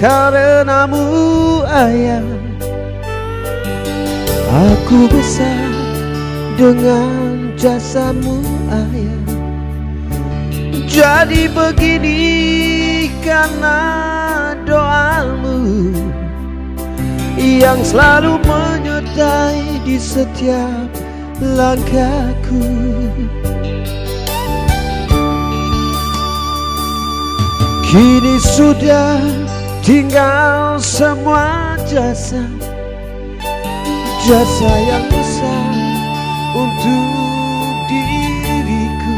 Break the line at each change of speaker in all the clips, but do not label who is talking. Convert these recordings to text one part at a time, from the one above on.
Karenamu ayah. Aku besar dengan jasamu ayah. Jadi begini karena doamu Yang selalu menyertai di setiap langkahku Kini sudah tinggal semua jasa Jasa yang besar untuk diriku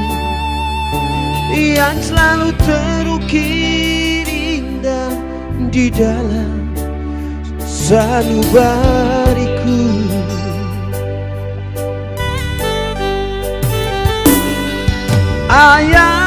Yang selalu terukir indah di dalam sanubariku. Ayah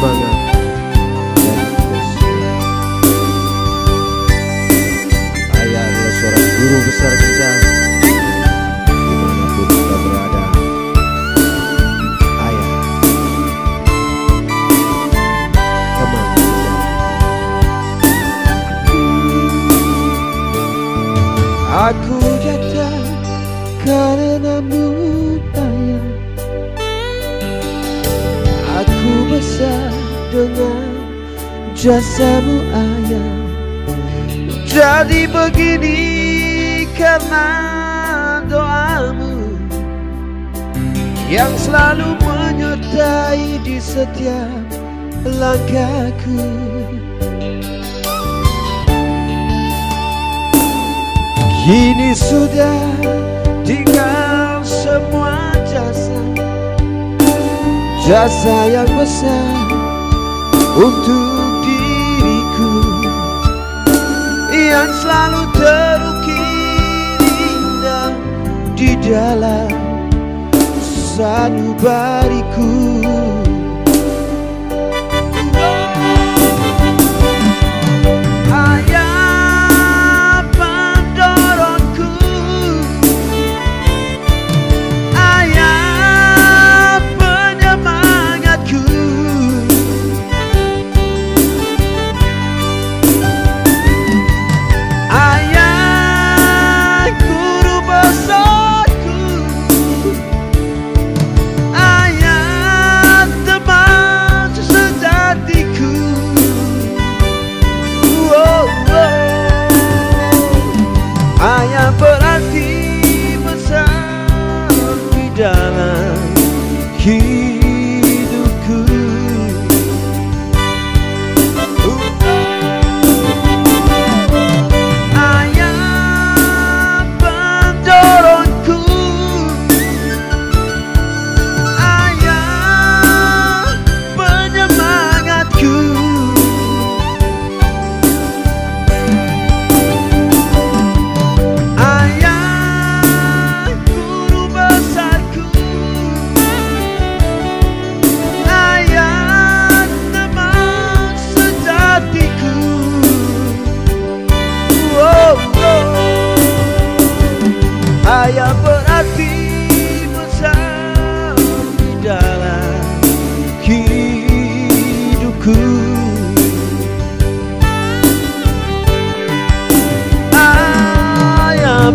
Bao? Besar dengan jasamu ayah. Jadi begini karena doamu Yang selalu menyertai di setiap langkahku. Kini sudah tinggal Jasa yang besar untuk diriku Yang selalu terukir indah di dalam sanubariku di dalam hidupku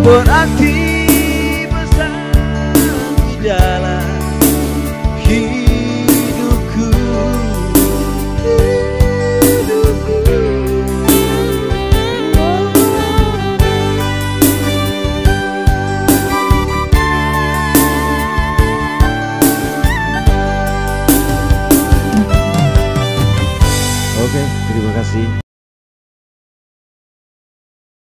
berarti besar di dalam hidupku hidupku. Oke, terima kasih.